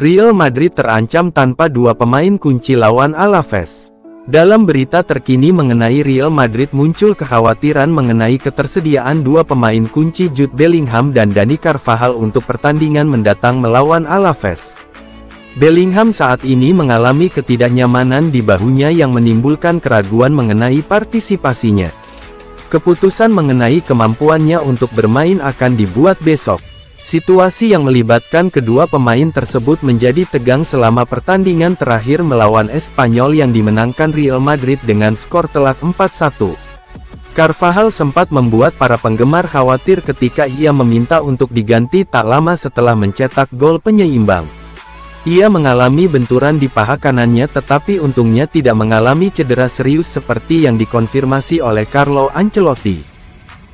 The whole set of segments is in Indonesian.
Real Madrid terancam tanpa dua pemain kunci lawan Alaves. Dalam berita terkini mengenai Real Madrid muncul kekhawatiran mengenai ketersediaan dua pemain kunci Jude Bellingham dan Dani Carvajal untuk pertandingan mendatang melawan Alaves. Bellingham saat ini mengalami ketidaknyamanan di bahunya yang menimbulkan keraguan mengenai partisipasinya. Keputusan mengenai kemampuannya untuk bermain akan dibuat besok. Situasi yang melibatkan kedua pemain tersebut menjadi tegang selama pertandingan terakhir melawan Espanyol yang dimenangkan Real Madrid dengan skor telak 4-1. Carvajal sempat membuat para penggemar khawatir ketika ia meminta untuk diganti tak lama setelah mencetak gol penyeimbang. Ia mengalami benturan di paha kanannya tetapi untungnya tidak mengalami cedera serius seperti yang dikonfirmasi oleh Carlo Ancelotti.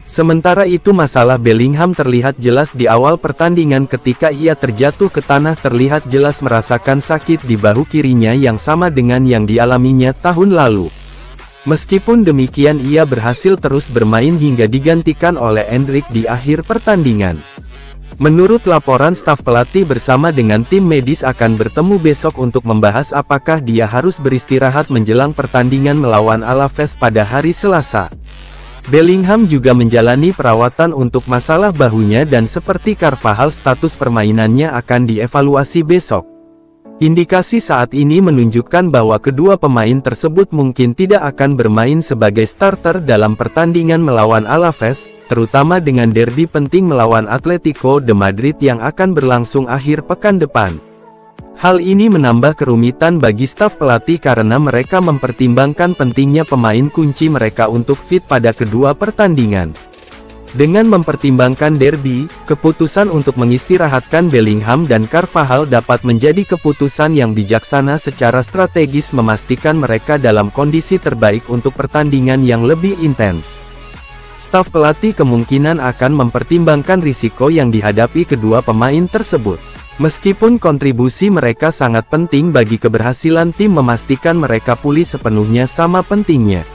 Sementara itu masalah Bellingham terlihat jelas di awal pertandingan ketika ia terjatuh ke tanah terlihat jelas merasakan sakit di bahu kirinya yang sama dengan yang dialaminya tahun lalu. Meskipun demikian ia berhasil terus bermain hingga digantikan oleh Endrick di akhir pertandingan. Menurut laporan staf pelatih bersama dengan tim medis akan bertemu besok untuk membahas apakah dia harus beristirahat menjelang pertandingan melawan Alaves pada hari Selasa. Bellingham juga menjalani perawatan untuk masalah bahunya dan seperti Carvajal status permainannya akan dievaluasi besok. Indikasi saat ini menunjukkan bahwa kedua pemain tersebut mungkin tidak akan bermain sebagai starter dalam pertandingan melawan Alaves, terutama dengan derby penting melawan Atletico de Madrid yang akan berlangsung akhir pekan depan. Hal ini menambah kerumitan bagi staf pelatih karena mereka mempertimbangkan pentingnya pemain kunci mereka untuk fit pada kedua pertandingan. Dengan mempertimbangkan derby, keputusan untuk mengistirahatkan Bellingham dan Carvajal dapat menjadi keputusan yang bijaksana secara strategis memastikan mereka dalam kondisi terbaik untuk pertandingan yang lebih intens. Staf pelatih kemungkinan akan mempertimbangkan risiko yang dihadapi kedua pemain tersebut. Meskipun kontribusi mereka sangat penting bagi keberhasilan tim memastikan mereka pulih sepenuhnya sama pentingnya.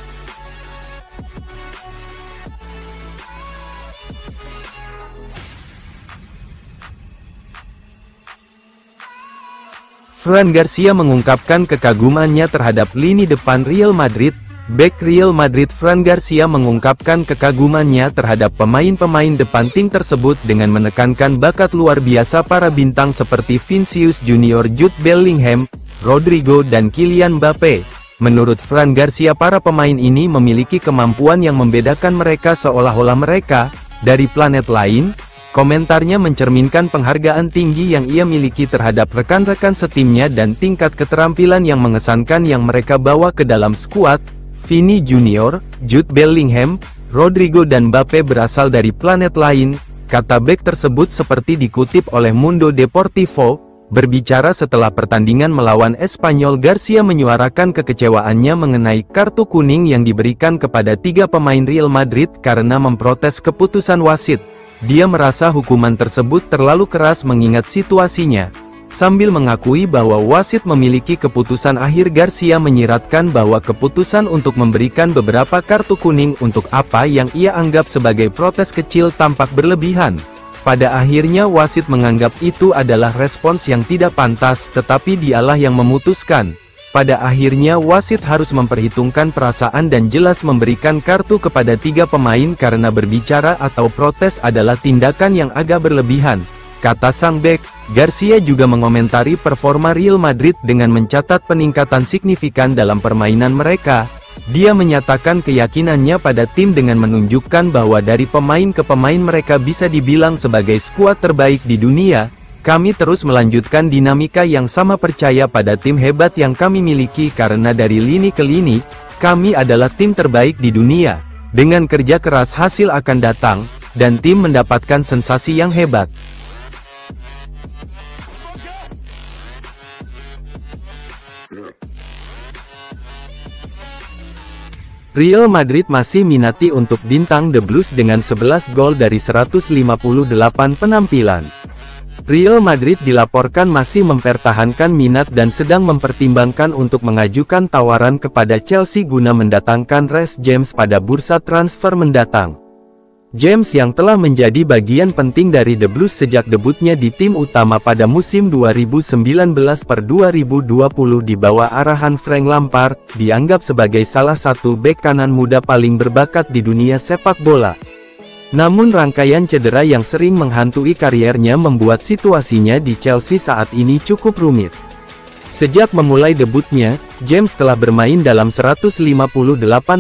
Fran Garcia mengungkapkan kekagumannya terhadap lini depan Real Madrid, Bek Real Madrid Fran Garcia mengungkapkan kekagumannya terhadap pemain-pemain depan tim tersebut dengan menekankan bakat luar biasa para bintang seperti Vinicius Junior Jude Bellingham, Rodrigo dan Kylian Mbappe. Menurut Fran Garcia para pemain ini memiliki kemampuan yang membedakan mereka seolah-olah mereka, dari planet lain, Komentarnya mencerminkan penghargaan tinggi yang ia miliki terhadap rekan-rekan setimnya dan tingkat keterampilan yang mengesankan yang mereka bawa ke dalam skuad, Vini Junior, Jude Bellingham, Rodrigo dan Mbappe berasal dari planet lain, kata bek tersebut seperti dikutip oleh Mundo Deportivo, berbicara setelah pertandingan melawan Espanyol Garcia menyuarakan kekecewaannya mengenai kartu kuning yang diberikan kepada tiga pemain Real Madrid karena memprotes keputusan wasit. Dia merasa hukuman tersebut terlalu keras mengingat situasinya. Sambil mengakui bahwa wasit memiliki keputusan akhir Garcia menyiratkan bahwa keputusan untuk memberikan beberapa kartu kuning untuk apa yang ia anggap sebagai protes kecil tampak berlebihan. Pada akhirnya wasit menganggap itu adalah respons yang tidak pantas tetapi dialah yang memutuskan. Pada akhirnya wasit harus memperhitungkan perasaan dan jelas memberikan kartu kepada tiga pemain karena berbicara atau protes adalah tindakan yang agak berlebihan. Kata sang bek, Garcia juga mengomentari performa Real Madrid dengan mencatat peningkatan signifikan dalam permainan mereka. Dia menyatakan keyakinannya pada tim dengan menunjukkan bahwa dari pemain ke pemain mereka bisa dibilang sebagai skuad terbaik di dunia. Kami terus melanjutkan dinamika yang sama percaya pada tim hebat yang kami miliki karena dari lini ke lini, kami adalah tim terbaik di dunia. Dengan kerja keras hasil akan datang, dan tim mendapatkan sensasi yang hebat. Real Madrid masih minati untuk bintang The Blues dengan 11 gol dari 158 penampilan. Real Madrid dilaporkan masih mempertahankan minat dan sedang mempertimbangkan untuk mengajukan tawaran kepada Chelsea guna mendatangkan Reece James pada bursa transfer mendatang. James yang telah menjadi bagian penting dari The Blues sejak debutnya di tim utama pada musim 2019 per 2020 di bawah arahan Frank Lampard, dianggap sebagai salah satu bek kanan muda paling berbakat di dunia sepak bola. Namun rangkaian cedera yang sering menghantui kariernya membuat situasinya di Chelsea saat ini cukup rumit. Sejak memulai debutnya, James telah bermain dalam 158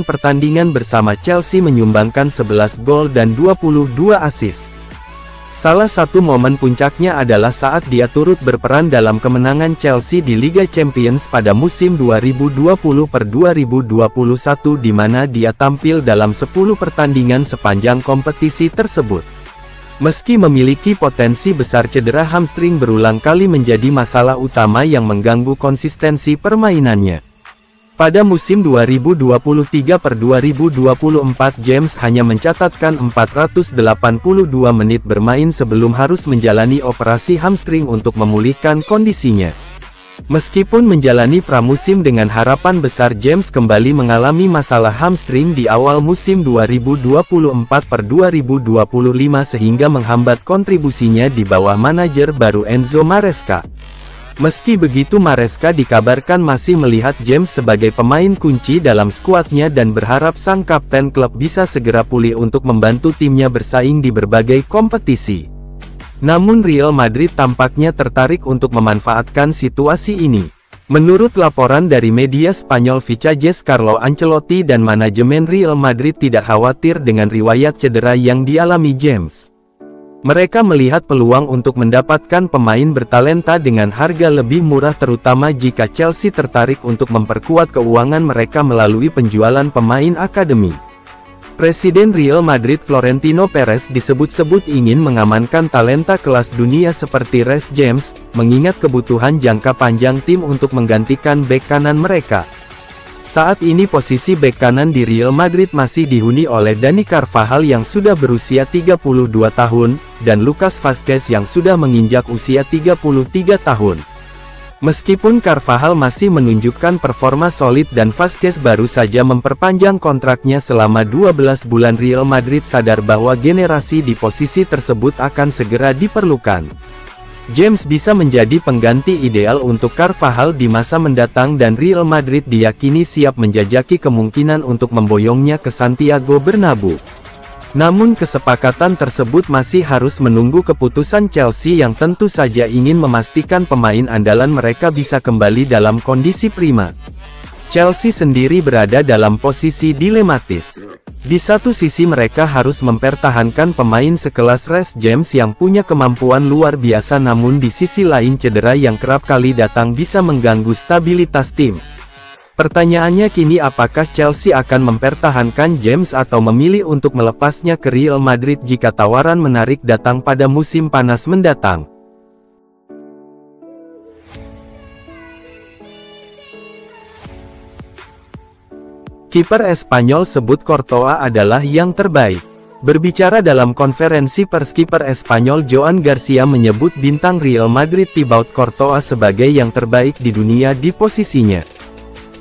pertandingan bersama Chelsea menyumbangkan 11 gol dan 22 assist. Salah satu momen puncaknya adalah saat dia turut berperan dalam kemenangan Chelsea di Liga Champions pada musim 2020 per 2021 di mana dia tampil dalam 10 pertandingan sepanjang kompetisi tersebut. Meski memiliki potensi besar cedera hamstring berulang kali menjadi masalah utama yang mengganggu konsistensi permainannya. Pada musim 2023 per 2024 James hanya mencatatkan 482 menit bermain sebelum harus menjalani operasi hamstring untuk memulihkan kondisinya. Meskipun menjalani pramusim dengan harapan besar James kembali mengalami masalah hamstring di awal musim 2024 per 2025 sehingga menghambat kontribusinya di bawah manajer baru Enzo Maresca. Meski begitu Maresca dikabarkan masih melihat James sebagai pemain kunci dalam skuadnya dan berharap sang kapten klub bisa segera pulih untuk membantu timnya bersaing di berbagai kompetisi. Namun Real Madrid tampaknya tertarik untuk memanfaatkan situasi ini. Menurut laporan dari media Spanyol Vicajes Carlo Ancelotti dan manajemen Real Madrid tidak khawatir dengan riwayat cedera yang dialami James. Mereka melihat peluang untuk mendapatkan pemain bertalenta dengan harga lebih murah terutama jika Chelsea tertarik untuk memperkuat keuangan mereka melalui penjualan pemain akademi. Presiden Real Madrid Florentino Perez disebut-sebut ingin mengamankan talenta kelas dunia seperti Reece James, mengingat kebutuhan jangka panjang tim untuk menggantikan bek kanan mereka. Saat ini posisi bek kanan di Real Madrid masih dihuni oleh Dani Carvajal yang sudah berusia 32 tahun, dan Lucas Vazquez yang sudah menginjak usia 33 tahun. Meskipun Carvajal masih menunjukkan performa solid dan Vasquez baru saja memperpanjang kontraknya selama 12 bulan Real Madrid sadar bahwa generasi di posisi tersebut akan segera diperlukan. James bisa menjadi pengganti ideal untuk Carvajal di masa mendatang dan Real Madrid diyakini siap menjajaki kemungkinan untuk memboyongnya ke Santiago Bernabeu. Namun kesepakatan tersebut masih harus menunggu keputusan Chelsea yang tentu saja ingin memastikan pemain andalan mereka bisa kembali dalam kondisi prima. Chelsea sendiri berada dalam posisi dilematis. Di satu sisi mereka harus mempertahankan pemain sekelas Reece James yang punya kemampuan luar biasa namun di sisi lain cedera yang kerap kali datang bisa mengganggu stabilitas tim. Pertanyaannya kini apakah Chelsea akan mempertahankan James atau memilih untuk melepasnya ke Real Madrid jika tawaran menarik datang pada musim panas mendatang. Kiper Espanyol sebut Courtois adalah yang terbaik. Berbicara dalam konferensi pers kiper Espanyol Joan Garcia menyebut bintang Real Madrid Thibaut Courtois sebagai yang terbaik di dunia di posisinya.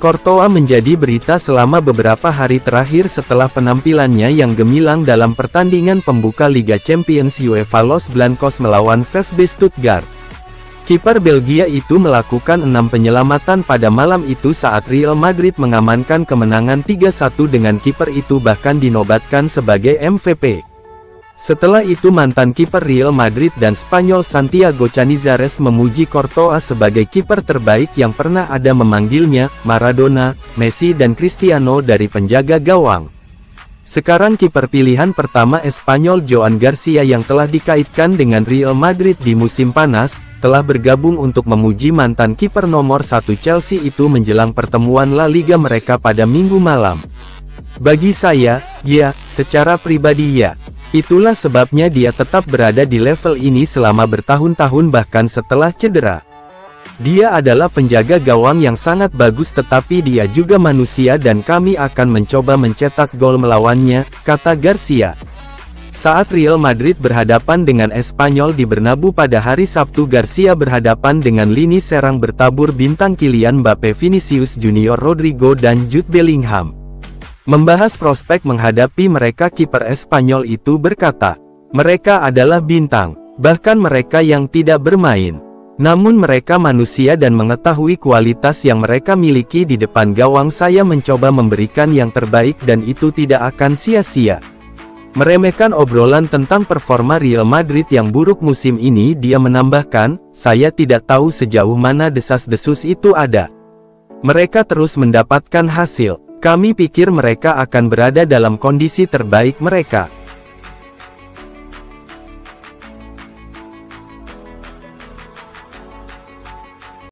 Courtois menjadi berita selama beberapa hari terakhir setelah penampilannya yang gemilang dalam pertandingan pembuka Liga Champions UEFA Los Blancos melawan VfB Stuttgart. Kiper Belgia itu melakukan enam penyelamatan pada malam itu saat Real Madrid mengamankan kemenangan 3-1 dengan kiper itu bahkan dinobatkan sebagai MVP. Setelah itu mantan kiper Real Madrid dan Spanyol Santiago Canizares memuji Courtois sebagai kiper terbaik yang pernah ada memanggilnya, Maradona, Messi dan Cristiano dari penjaga gawang. Sekarang kiper pilihan pertama Espanyol Joan Garcia yang telah dikaitkan dengan Real Madrid di musim panas, telah bergabung untuk memuji mantan kiper nomor satu Chelsea itu menjelang pertemuan La Liga mereka pada minggu malam. Bagi saya, ya, secara pribadi ya. Itulah sebabnya dia tetap berada di level ini selama bertahun-tahun bahkan setelah cedera. Dia adalah penjaga gawang yang sangat bagus tetapi dia juga manusia dan kami akan mencoba mencetak gol melawannya, kata Garcia. Saat Real Madrid berhadapan dengan Espanyol di Bernabeu pada hari Sabtu Garcia berhadapan dengan lini serang bertabur bintang Kylian Mbappe Vinicius Junior Rodrigo dan Jude Bellingham. Membahas prospek menghadapi mereka kiper Espanyol itu berkata, mereka adalah bintang, bahkan mereka yang tidak bermain. Namun mereka manusia dan mengetahui kualitas yang mereka miliki di depan gawang saya mencoba memberikan yang terbaik dan itu tidak akan sia-sia. Meremehkan obrolan tentang performa Real Madrid yang buruk musim ini dia menambahkan, saya tidak tahu sejauh mana desas-desus itu ada. Mereka terus mendapatkan hasil. Kami pikir mereka akan berada dalam kondisi terbaik mereka.